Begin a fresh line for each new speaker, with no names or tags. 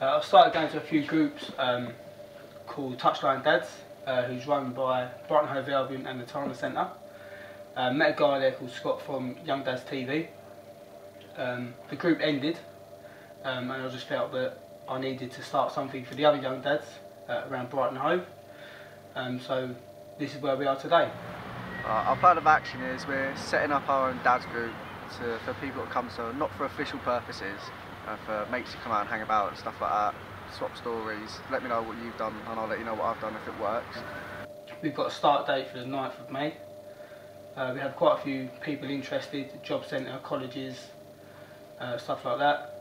Uh, I've started going to a few groups um, called Touchline Dads, uh, who's run by Brighton Hove Albion and the Tarner Centre. Uh, met a guy there called Scott from Young Dads TV. Um, the group ended, um, and I just felt that I needed to start something for the other young dads uh, around Brighton Hove. Um, so this is where we are today.
Uh, our plan of action is we're setting up our own dads group to, for people to come, so not for official purposes, uh, for mates to come out and hang about and stuff like that, swap stories, let me know what you've done and I'll let you know what I've done if it works.
We've got a start date for the 9th of May. Uh, we have quite a few people interested, job centre, colleges, uh, stuff like that.